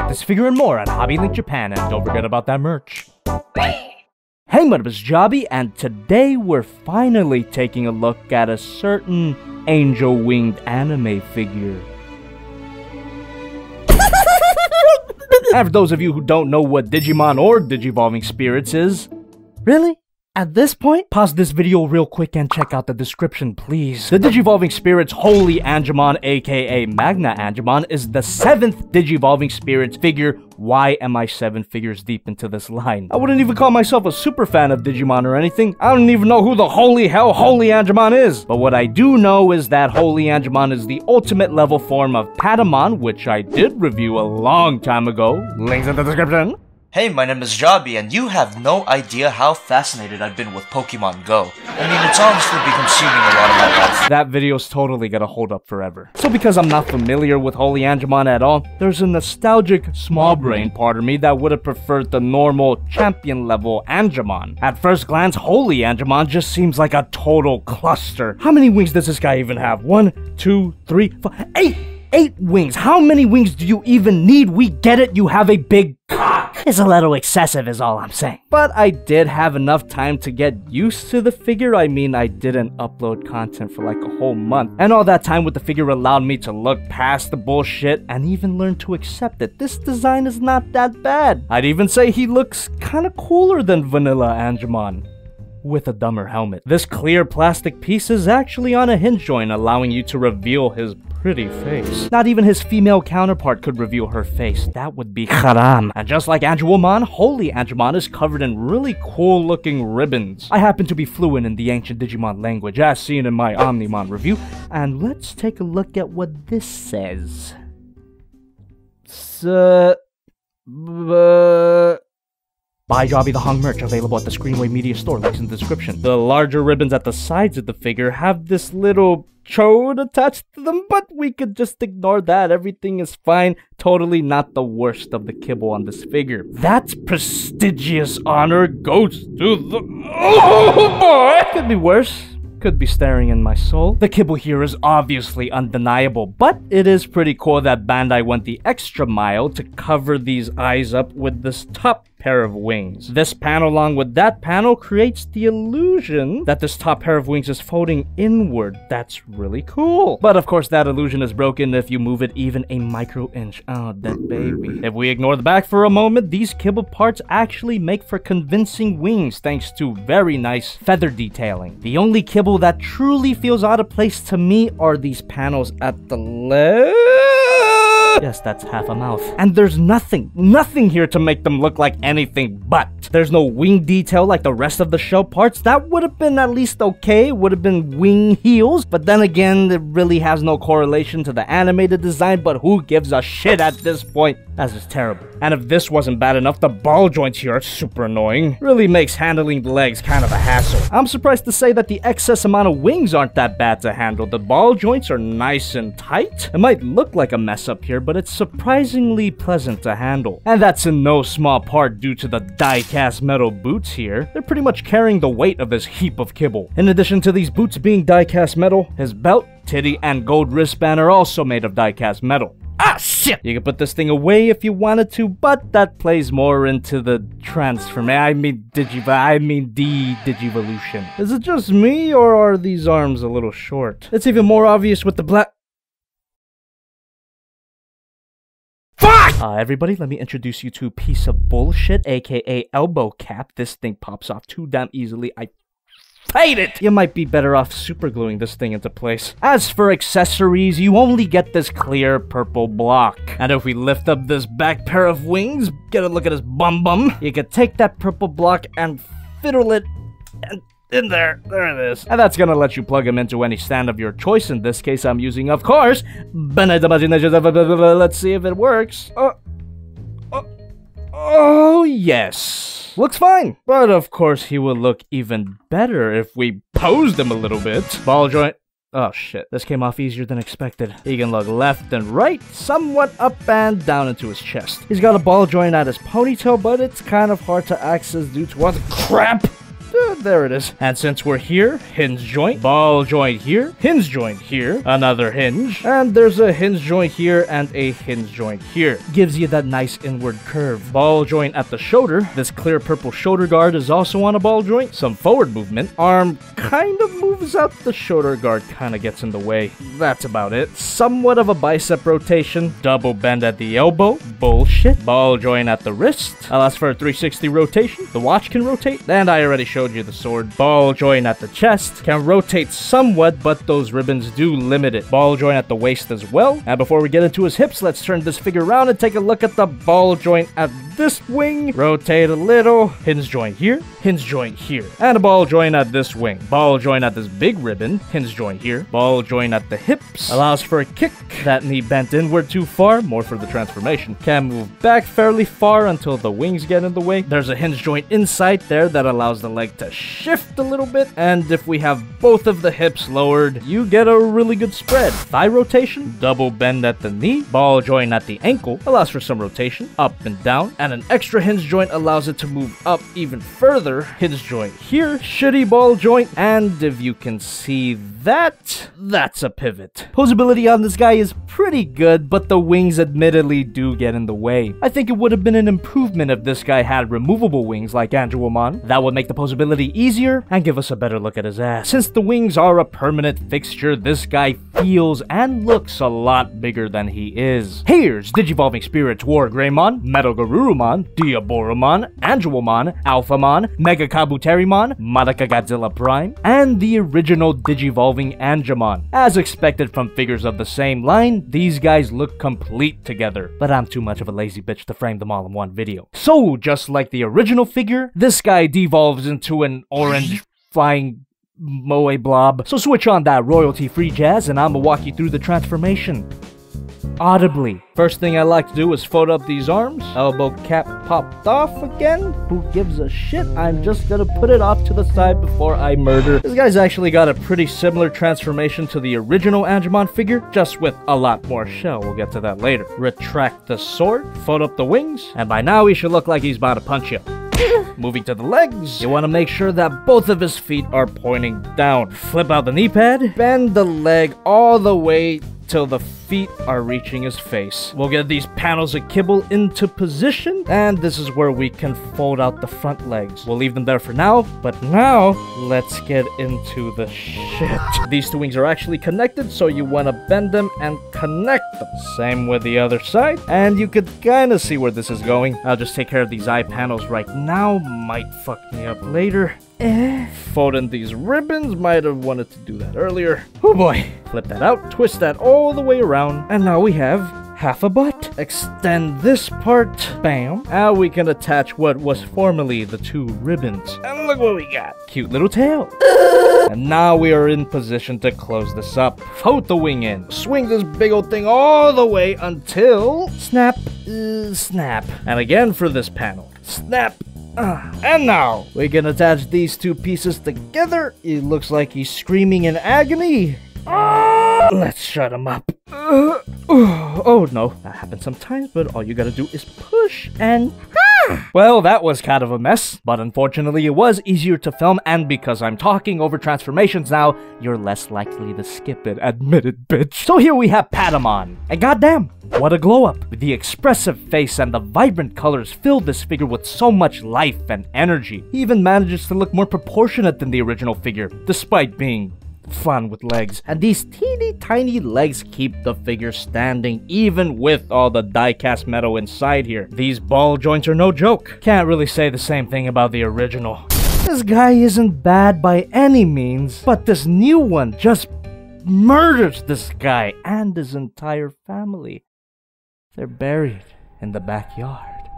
Get this figure and more at Hobby Link Japan, and don't forget about that merch. Hey, my name is Jobby, and today we're finally taking a look at a certain angel winged anime figure. and for those of you who don't know what Digimon or Digivolving Spirits is, really? At this point, pause this video real quick and check out the description, please. The Digivolving Spirits Holy Angemon, aka Magna Angemon, is the seventh Digivolving Spirits figure. Why am I seven figures deep into this line? I wouldn't even call myself a super fan of Digimon or anything. I don't even know who the holy hell Holy Angemon is. But what I do know is that Holy Angemon is the ultimate level form of Patamon, which I did review a long time ago. Links in the description. Hey, my name is Jobby, and you have no idea how fascinated I've been with Pokemon Go. I mean, it's honestly been consuming a lot of my life. That video's totally gonna hold up forever. So because I'm not familiar with Holy Angemon at all, there's a nostalgic small brain part of me that would have preferred the normal champion level Angemon. At first glance, Holy Angemon just seems like a total cluster. How many wings does this guy even have? One, two, three, four, eight! Eight wings! How many wings do you even need? We get it, you have a big cock! It's a little excessive is all I'm saying. But I did have enough time to get used to the figure. I mean, I didn't upload content for like a whole month. And all that time with the figure allowed me to look past the bullshit and even learn to accept it. This design is not that bad. I'd even say he looks kinda cooler than Vanilla Angemon with a dumber helmet. This clear plastic piece is actually on a hinge joint, allowing you to reveal his pretty face. Not even his female counterpart could reveal her face. That would be haram. And just like Angemon, Holy Angemon is covered in really cool looking ribbons. I happen to be fluent in the ancient Digimon language, as seen in my Omnimon review, and let's take a look at what this says. Uh, Buy Jobby the Hong merch available at the Screenway Media Store, links in the description. The larger ribbons at the sides of the figure have this little chode attached to them, but we could just ignore that. Everything is fine. Totally not the worst of the kibble on this figure. That prestigious honor goes to the. Oh boy! Could be worse could be staring in my soul. The kibble here is obviously undeniable, but it is pretty cool that Bandai went the extra mile to cover these eyes up with this top pair of wings. This panel along with that panel creates the illusion that this top pair of wings is folding inward. That's really cool. But of course that illusion is broken if you move it even a micro inch. Oh, that baby. If we ignore the back for a moment, these kibble parts actually make for convincing wings thanks to very nice feather detailing. The only kibble that truly feels out of place to me are these panels at the left. Yes, that's half a mouth. And there's nothing, nothing here to make them look like anything but. There's no wing detail like the rest of the shell parts. That would have been at least okay. Would have been wing heels. But then again, it really has no correlation to the animated design. But who gives a shit at this point? That's just terrible. And if this wasn't bad enough, the ball joints here are super annoying. Really makes handling the legs kind of a hassle. I'm surprised to say that the excess amount of wings aren't that bad to handle. The ball joints are nice and tight. It might look like a mess up here, but it's surprisingly pleasant to handle. And that's in no small part due to the die-cast metal boots here. They're pretty much carrying the weight of this heap of kibble. In addition to these boots being die-cast metal, his belt, titty, and gold wristband are also made of die-cast metal. Ah, shit! You can put this thing away if you wanted to, but that plays more into the transform. I mean, Digiv- I mean, the Digivolution. Is it just me, or are these arms a little short? It's even more obvious with the black. Uh, everybody, let me introduce you to a piece of bullshit, aka elbow cap. This thing pops off too damn easily. I hate it! You might be better off supergluing this thing into place. As for accessories, you only get this clear purple block. And if we lift up this back pair of wings, get a look at his bum bum, you can take that purple block and fiddle it and in there. There it is. And that's gonna let you plug him into any stand of your choice. In this case, I'm using, of course, Let's see if it works. Oh, oh, oh yes. Looks fine. But of course, he will look even better if we posed him a little bit. Ball joint. Oh shit, this came off easier than expected. He can look left and right, somewhat up and down into his chest. He's got a ball joint at his ponytail, but it's kind of hard to access due to what crap. There it is. And since we're here, hinge joint, ball joint here, hinge joint here, another hinge, and there's a hinge joint here and a hinge joint here. Gives you that nice inward curve. Ball joint at the shoulder. This clear purple shoulder guard is also on a ball joint. Some forward movement. Arm kind of moves out. The shoulder guard kind of gets in the way. That's about it. Somewhat of a bicep rotation. Double bend at the elbow. Bullshit. Ball joint at the wrist. I Allows for a 360 rotation. The watch can rotate. And I already showed you the sword. Ball joint at the chest. Can rotate somewhat, but those ribbons do limit it. Ball joint at the waist as well. And before we get into his hips, let's turn this figure around and take a look at the ball joint at this wing. Rotate a little. Hinge joint here. Hinge joint here. And a ball joint at this wing. Ball joint at this big ribbon. Hinge joint here. Ball joint at the hips. Allows for a kick. That knee bent inward too far. More for the transformation. Can move back fairly far until the wings get in the way. There's a hinge joint inside there that allows the leg to shift a little bit. And if we have both of the hips lowered, you get a really good spread. Thigh rotation. Double bend at the knee. Ball joint at the ankle. Allows for some rotation. Up and down. And an extra hinge joint allows it to move up even further. Hinge joint here. Shitty ball joint. And if you can see that, that's a pivot. Posability on this guy is pretty good, but the wings admittedly do get in the way. I think it would have been an improvement if this guy had removable wings like Angelomon. That would make the posability easier and give us a better look at his ass. Since the wings are a permanent fixture, this guy feels and looks a lot bigger than he is. Here's Digivolving Spirits War Greymon, Metal Garurumon, Diaboromon, Angelomon, Alphamon, Mega Kabuterimon, Madaka Godzilla Prime, and the original Digivolving Angemon. As expected from figures of the same line, these guys look complete together, but I'm too much of a lazy bitch to frame them all in one video. So, just like the original figure, this guy devolves into an orange flying moe blob. So switch on that royalty free jazz and I'ma walk you through the transformation. Audibly. First thing I like to do is fold up these arms. Elbow cap popped off again. Who gives a shit? I'm just gonna put it off to the side before I murder. This guy's actually got a pretty similar transformation to the original Angemon figure, just with a lot more shell. We'll get to that later. Retract the sword, fold up the wings, and by now he should look like he's about to punch you. Moving to the legs, you want to make sure that both of his feet are pointing down. Flip out the knee pad, bend the leg all the way till the feet are reaching his face. We'll get these panels of kibble into position, and this is where we can fold out the front legs. We'll leave them there for now, but now let's get into the shit. These two wings are actually connected, so you want to bend them and connect them. Same with the other side, and you could kind of see where this is going. I'll just take care of these eye panels right now, might fuck me up later. Eh. Folding these ribbons, might have wanted to do that earlier. Oh boy. Flip that out, twist that all the way around, and now we have half a butt. Extend this part, bam. Now we can attach what was formerly the two ribbons. And look what we got. Cute little tail. And now we are in position to close this up. Fold the wing in. Swing this big old thing all the way until... Snap, uh, snap. And again for this panel. Snap, uh, and now, we can attach these two pieces together. It looks like he's screaming in agony. Ah, let's shut him up. Uh, oh, no, that happens sometimes, but all you gotta do is push and... Well, that was kind of a mess, but unfortunately it was easier to film, and because I'm talking over transformations now, you're less likely to skip it, admit it, bitch. So here we have Patamon, and goddamn, what a glow up! The expressive face and the vibrant colors fill this figure with so much life and energy. He even manages to look more proportionate than the original figure, despite being fun with legs. And these teeny tiny legs keep the figure standing even with all the die-cast metal inside here. These ball joints are no joke. Can't really say the same thing about the original. This guy isn't bad by any means, but this new one just murders this guy and his entire family. They're buried in the backyard.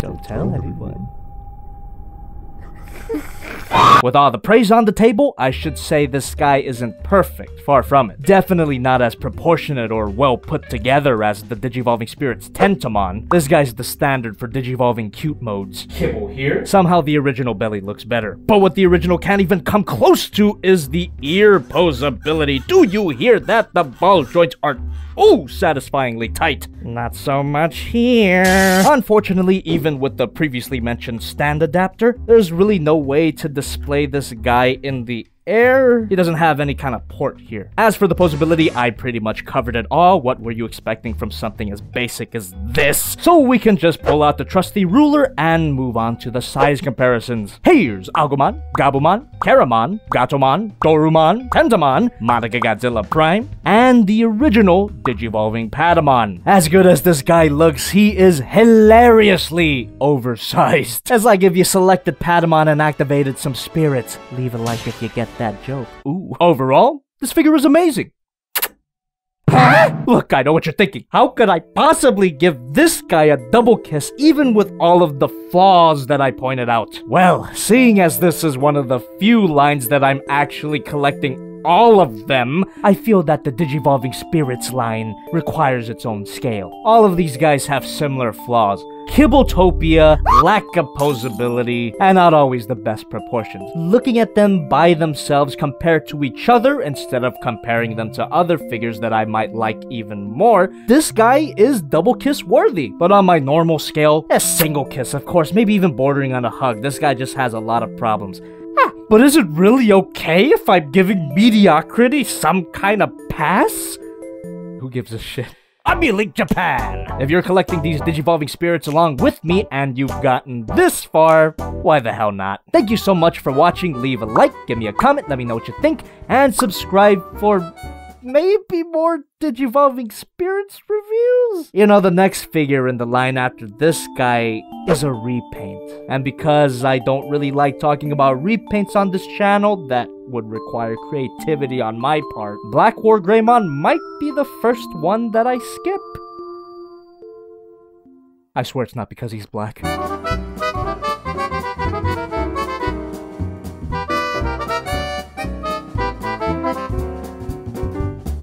Don't tell anyone. With all the praise on the table, I should say this guy isn't perfect, far from it. Definitely not as proportionate or well put together as the Digivolving Spirits Tentomon. This guy's the standard for Digivolving cute modes. Kibble here. Somehow the original belly looks better. But what the original can't even come close to is the ear posability. Do you hear that? The ball joints are Ooh, satisfyingly tight. Not so much here. Unfortunately, even with the previously mentioned stand adapter, there's really no way to display this guy in the air. He doesn't have any kind of port here. As for the posability, I pretty much covered it all. What were you expecting from something as basic as this? So we can just pull out the trusty ruler and move on to the size comparisons. Here's Agumon, Gabumon, Keramon, Gatomon, Dorumon, Monica Godzilla Prime, and the original Digivolving Patamon. As good as this guy looks, he is hilariously oversized. As I give you selected Patamon and activated some spirits. Leave a like if you get that joke. Ooh. Overall, this figure is amazing. Look, I know what you're thinking. How could I possibly give this guy a double kiss even with all of the flaws that I pointed out? Well, seeing as this is one of the few lines that I'm actually collecting all of them, I feel that the Digivolving Spirits line requires its own scale. All of these guys have similar flaws. Kibbletopia, lack of posability, and not always the best proportions. Looking at them by themselves compared to each other instead of comparing them to other figures that I might like even more, this guy is double kiss worthy. But on my normal scale, a single kiss of course, maybe even bordering on a hug. This guy just has a lot of problems. Ah, but is it really okay if I'm giving mediocrity some kind of pass? Who gives a shit? I'm Link Japan! If you're collecting these Digivolving Spirits along with me and you've gotten this far, why the hell not? Thank you so much for watching, leave a like, give me a comment, let me know what you think, and subscribe for maybe more Digivolving Spirits reviews? You know, the next figure in the line after this guy is a repaint. And because I don't really like talking about repaints on this channel, that would require creativity on my part, Black War Greymon might be the first one that I skip. I swear it's not because he's black.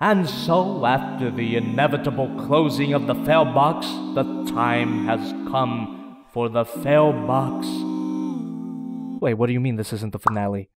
And so, after the inevitable closing of the fail box, the time has come for the fail box. Wait, what do you mean this isn't the finale?